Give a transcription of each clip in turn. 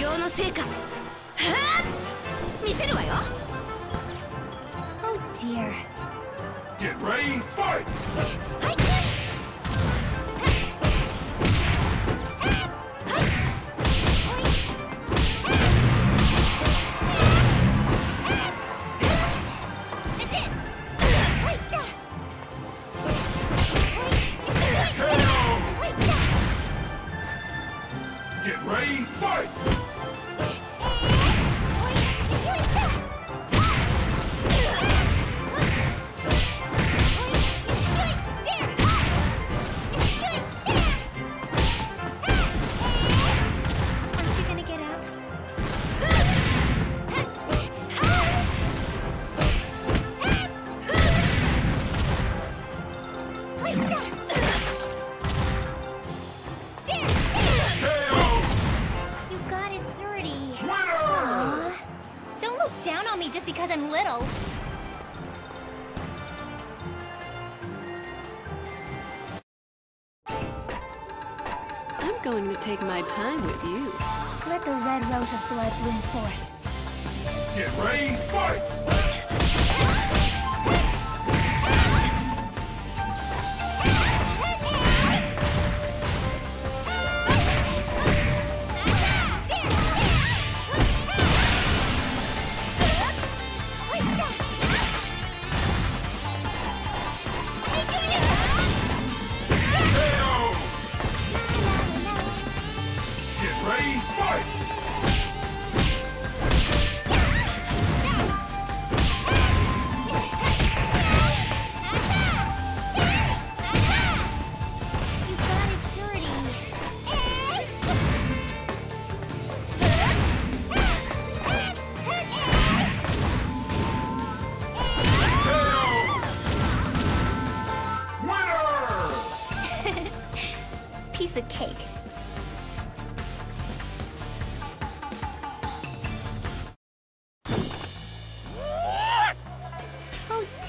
修行の成果はあ見せるわよ Oh dear. Get ready, fight! はい Get ready, fight! Because I'm little. I'm going to take my time with you. Let the red rose of blood bloom forth. Get ready, fight!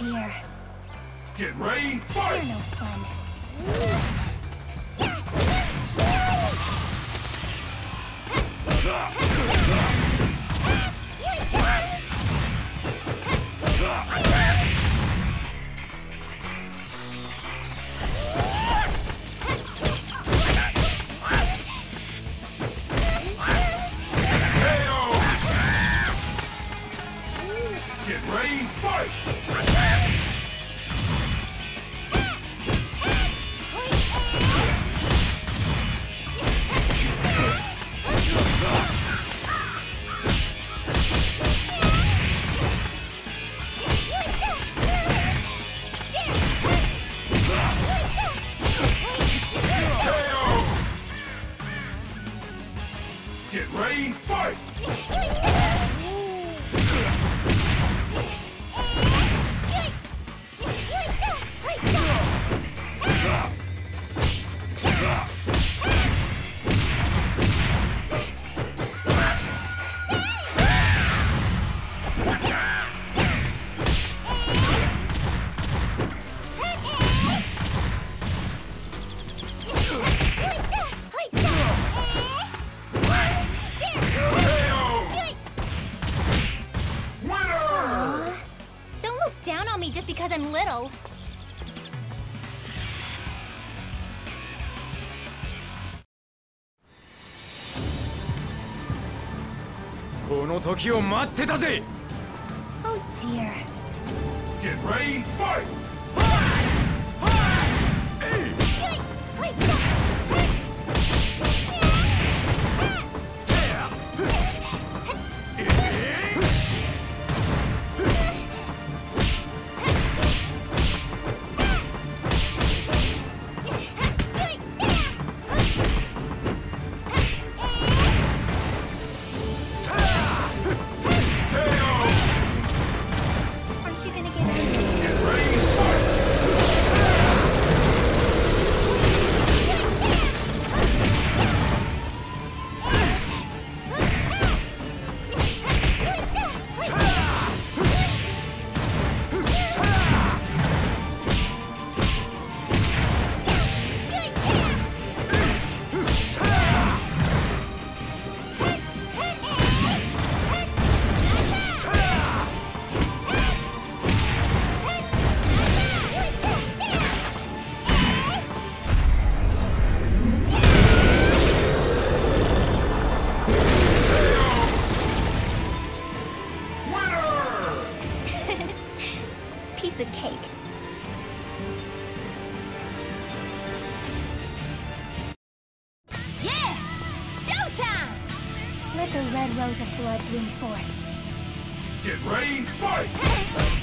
Dear, Get ready, you're fight! no fun. KO! この時を待ってたぜ Oh dear. Get ready, fight! piece of cake. Yeah! Showtime! Let the red rose of blood bloom forth. Get ready, fight!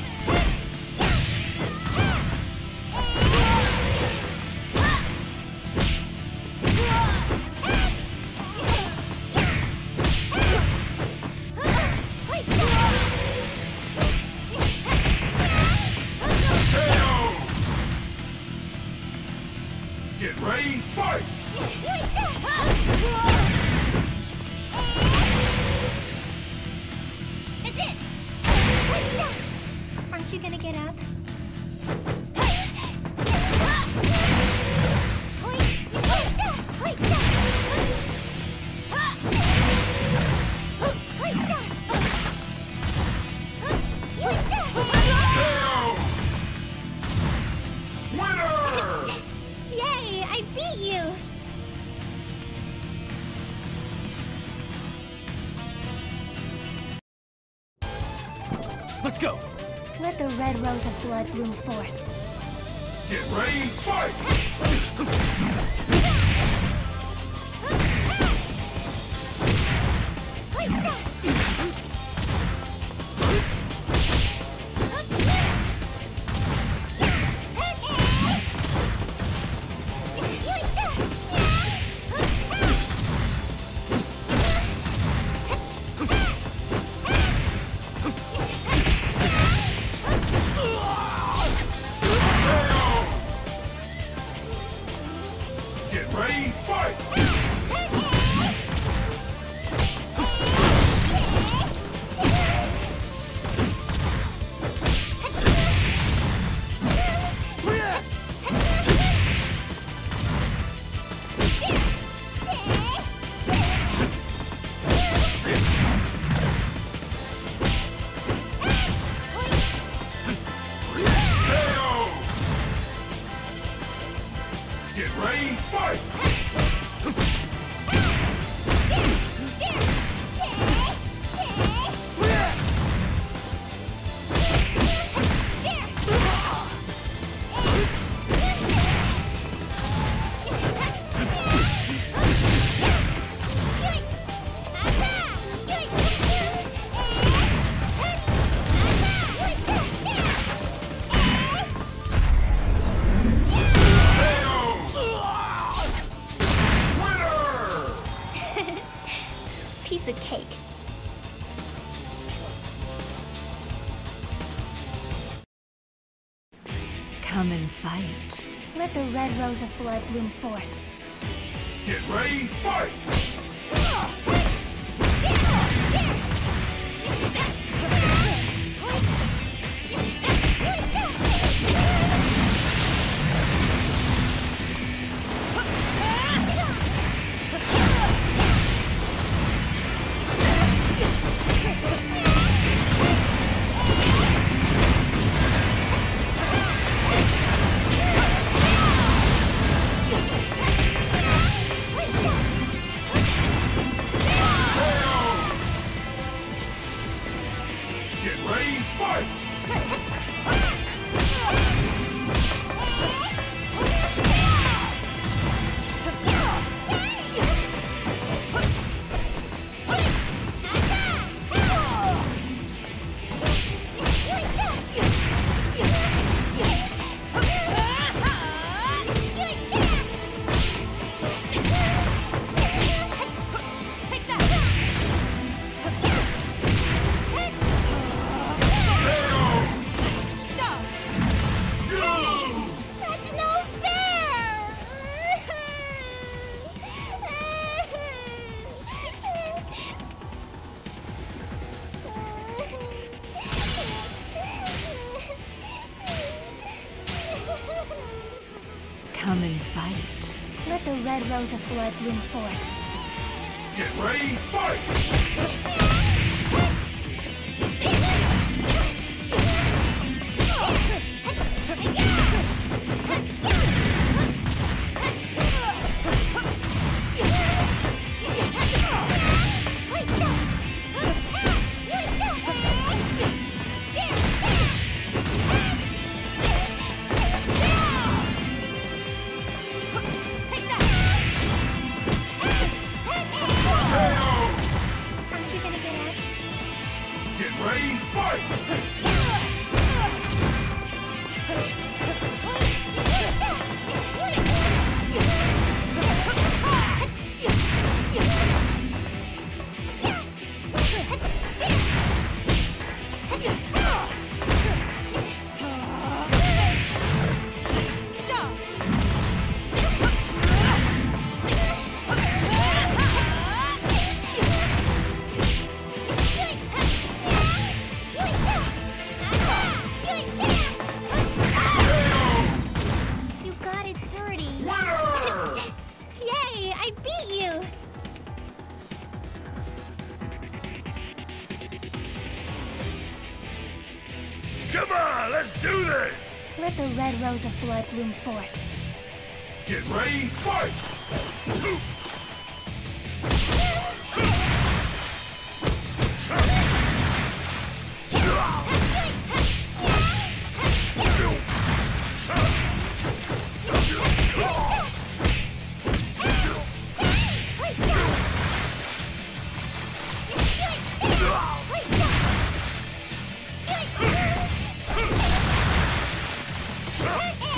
Bloom forth. Get ready, fight! Come and fight. Let the red rose of blood bloom forth. Get ready, fight! Come and fight. Let the red rose of blood bloom forth. Get ready, fight! Fight! bloom forth. Get ready, fight! Hey!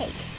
cake.